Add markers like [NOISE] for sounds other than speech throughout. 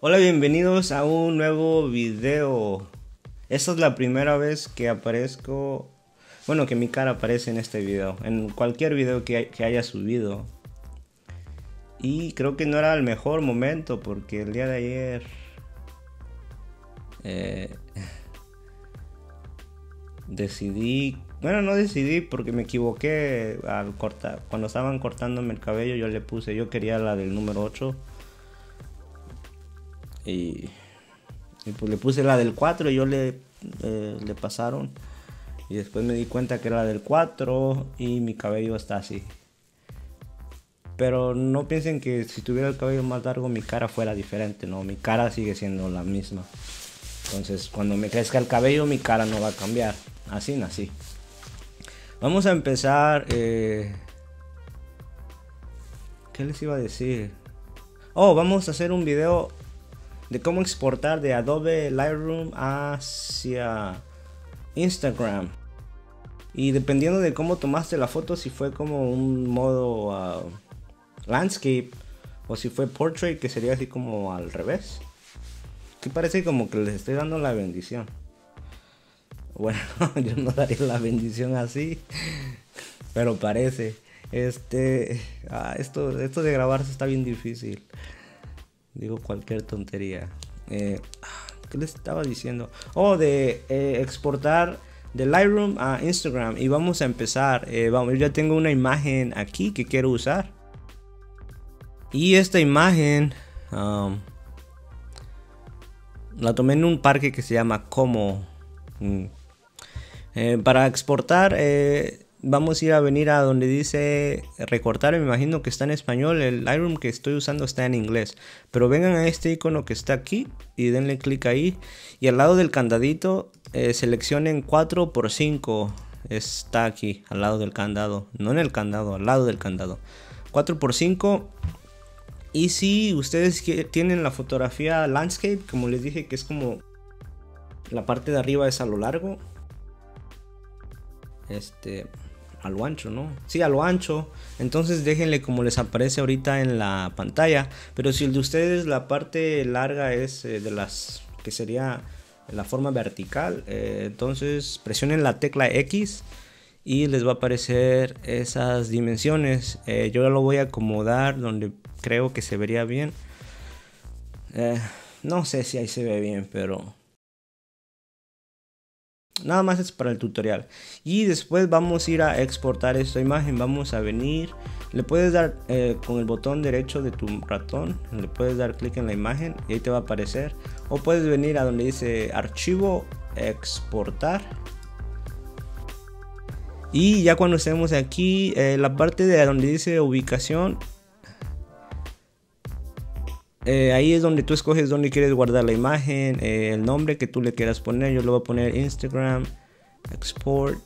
Hola, bienvenidos a un nuevo video. Esta es la primera vez que aparezco, bueno, que mi cara aparece en este video, en cualquier video que, haya subido. Y creo que no era el mejor momento porque el día de ayer... Eh, decidí, bueno, no decidí porque me equivoqué al cortar, cuando estaban cortándome el cabello yo le puse, yo quería la del número 8 y, pues le puse la del 4 y yo le, eh, le pasaron. Y después me di cuenta que era la del 4 y mi cabello está así. Pero no piensen que si tuviera el cabello más largo mi cara fuera diferente, no, mi cara sigue siendo la misma. Entonces cuando me crezca el cabello mi cara no va a cambiar. Así nací. Vamos a empezar... Eh... ¿Qué les iba a decir? Oh, vamos a hacer un video de cómo exportar de Adobe Lightroom hacia Instagram. Y dependiendo de cómo tomaste la foto, si fue como un modo uh, landscape o si fue portrait, que sería así como al revés. Que parece como que les estoy dando la bendición. Bueno, [LAUGHS] yo no daría la bendición así, pero parece. Este, ah, esto, esto de grabarse está bien difícil. Digo cualquier tontería. Eh, ¿Qué les estaba diciendo? Oh, de eh, exportar de Lightroom a Instagram. Y vamos a empezar. Eh, vamos, yo ya tengo una imagen aquí que quiero usar. Y esta imagen um, la tomé en un parque que se llama Como. Mm. para exportar vamos a ir a venir a donde dice recortar, me imagino que está en español, el Lightroom que estoy usando está en inglés, pero vengan a este icono que está aquí y denle clic ahí. Y al lado del candadito eh, seleccionen 4x5, está aquí al lado del candado, no en el candado, al lado del candado, 4x5 y si ustedes tienen la fotografía landscape, como les dije que es como la parte de arriba es a lo largo, este a lo ancho, ¿no? Sí, a lo ancho. Entonces déjenle como les aparece ahorita en la pantalla. Pero si el de ustedes la parte larga es eh, de las que sería la forma vertical, eh, entonces presionen la tecla X y les va a aparecer esas dimensiones. Eh, yo lo voy a acomodar donde creo que se vería bien. no sé si ahí se ve bien, pero Nada más es para el tutorial. Y después vamos a ir a exportar esta imagen. Vamos a venir. Le puedes dar eh, con el botón derecho de tu ratón. Le puedes dar clic en la imagen y ahí te va a aparecer. O puedes venir a donde dice archivo, exportar. Y ya cuando estemos aquí, eh, la parte de donde dice ubicación, eh, ahí es donde tú escoges dónde quieres guardar la imagen, eh, el nombre que tú le quieras poner. Yo le voy a poner Instagram, export,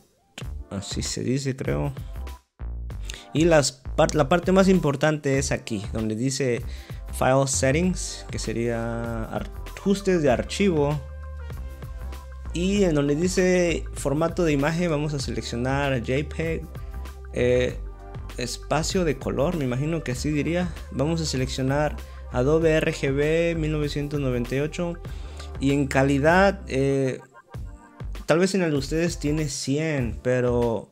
así se dice creo. Y la parte más importante es aquí, donde dice File Settings, que sería ajustes de archivo. Y en donde dice formato de imagen, vamos a seleccionar JPEG. Eh, espacio de color, me imagino que así diría. Vamos a seleccionar Adobe RGB 1998 y en calidad eh, tal vez en el de ustedes tiene 100 pero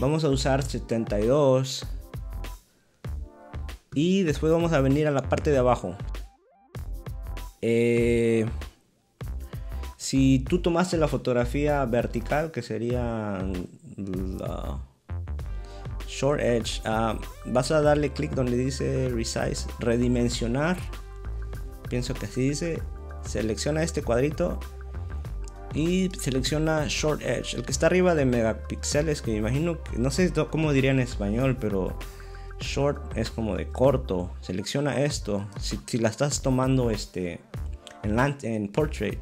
vamos a usar 72 y después vamos a venir a la parte de abajo. Eh, si tú tomaste la fotografía vertical que sería la Short Edge, ah, vas a darle clic donde dice Resize, redimensionar. Pienso que así dice. Selecciona este cuadrito y selecciona Short Edge, el que está arriba de megapíxeles, que me imagino que no sé cómo diría en español, pero short es como de corto. Selecciona esto. Si, la estás tomando este en, en portrait,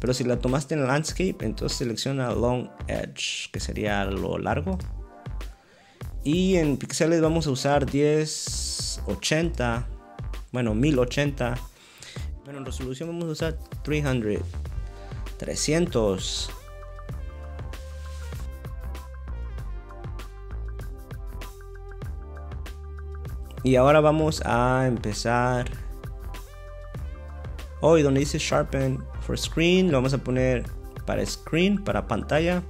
pero si la tomaste en landscape, entonces selecciona long edge, que sería lo largo. Y en píxeles vamos a usar 1080, bueno, 1080. Bueno, en resolución vamos a usar 300, 300. Y ahora vamos a empezar Oh, y donde dice Sharpen for Screen, lo vamos a poner para Screen, para pantalla.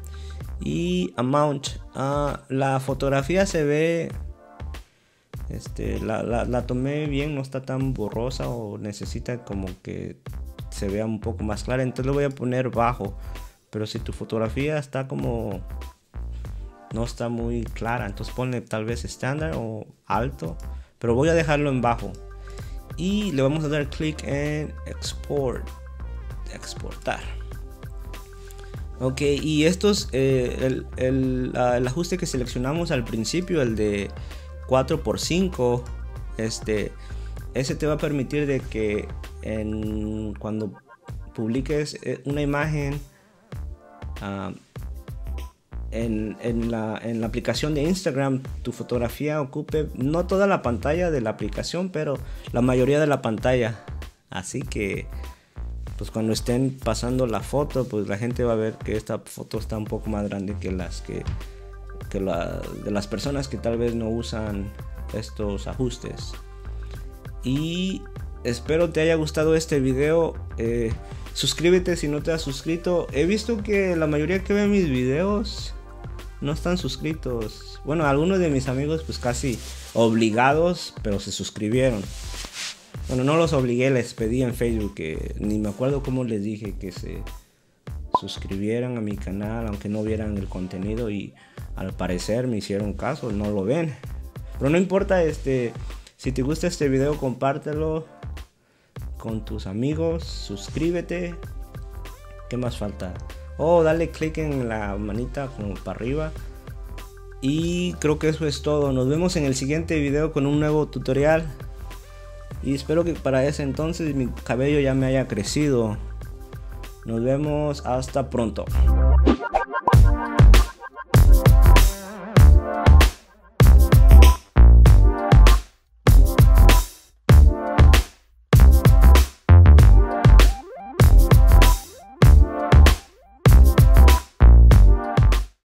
Y Amount. Ah, la fotografía se ve. Este, la, la tomé bien, no está tan borrosa o necesita como que se vea un poco más clara. Entonces lo voy a poner bajo. Pero si tu fotografía está como no está muy clara, entonces ponle tal vez estándar o alto. Pero voy a dejarlo en bajo. Y le vamos a dar clic en export. Exportar. Ok, y estos, eh, el, el, el, ajuste que seleccionamos al principio, el de 4x5, este, ese te va a permitir de que en, cuando publiques eh, una imagen uh, en, en, la, en, la, aplicación de Instagram tu fotografía ocupe no toda la pantalla de la aplicación, pero la mayoría de la pantalla. Así que pues cuando estén pasando la foto, pues la gente va a ver que esta foto está un poco más grande que las que, de las personas que tal vez no usan estos ajustes. Y espero te haya gustado este video. Eh, suscríbete si no te has suscrito. He visto que la mayoría que ve mis videos no están suscritos. Bueno, algunos de mis amigos pues casi obligados, pero se suscribieron. Bueno, no los obligué, les pedí en Facebook que ni me acuerdo cómo les dije que se suscribieran a mi canal aunque no vieran el contenido y al parecer me hicieron caso, no lo ven. Pero no importa, este, si te gusta este video compártelo con tus amigos, suscríbete. ¿Qué más falta? Oh, dale click en la manita como para arriba. Y creo que eso es todo. Nos vemos en el siguiente video con un nuevo tutorial. Y espero que para ese entonces mi cabello ya me haya crecido. Nos vemos hasta pronto.